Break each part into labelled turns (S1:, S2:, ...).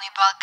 S1: only about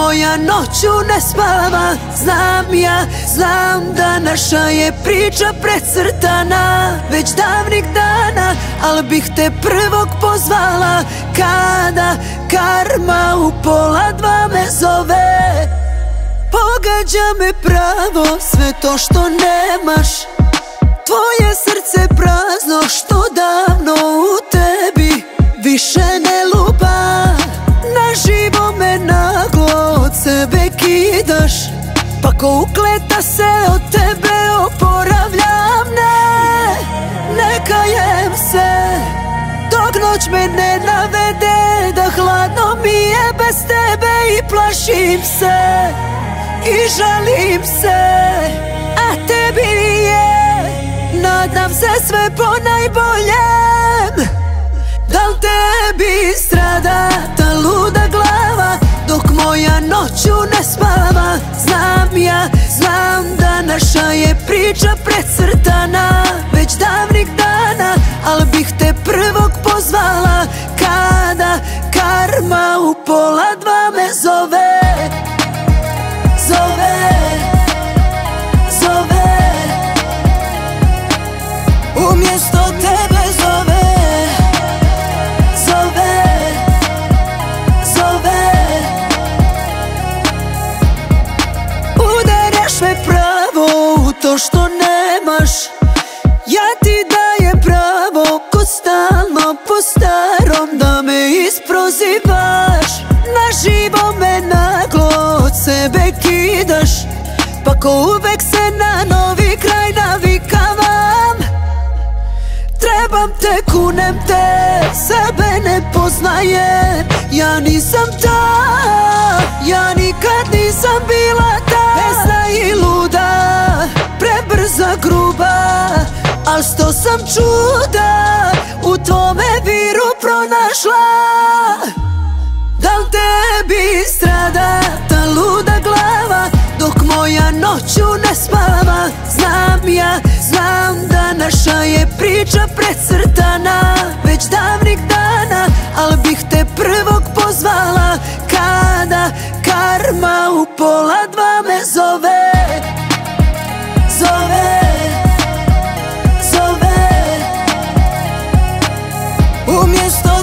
S1: moja noću ne spava Znam ja, znam da naša je priča precrtana Već davnih dana, al bih te prvog pozvala. Kada karma u pola dva me zove Pogađa me pravo sve to što nemaš. Tvoje srce prazno što davno u tebi više ne lupa sebe kidaš Pa ko ukleta se od tebe oporavljam Ne, ne kajem se. Dok noć me ne navede Da hladno mi je bez tebe I plašim se I žalim se. A tebi je Nadam se sve po najboljem. Dal tebi strada priča precrtana Već davnih dana, al bih te prvog pozvala Kada karma u pola dva me zove isprozivaš Na živo me naglo od sebe kidaš Pa ko uvek se na novi kraj navikavam. Trebam te, kunem te, sebe ne poznajem. Ja nisam ta, ja nikad nisam bila ta. Vesna i luda, prebrza, gruba Al sto sam čuda, u tome viru pronašla noću ne spava Znam ja, znam da naša je priča precrtana. Već davnih dana, al bih te prvog pozvala. Kada karma u pola dva me zove Zove, zove. Umjesto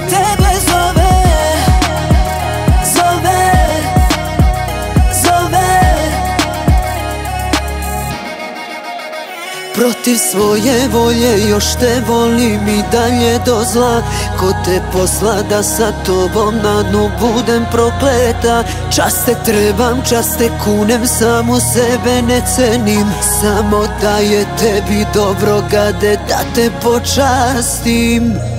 S1: Protiv svoje volje još te volim i dalje do zla. Ko te posla da sa tobom na dnu budem prokleta? Čas te trebam, čas te kunem, samo sebe ne cenim. Samo da je tebi dobro gade da te počastim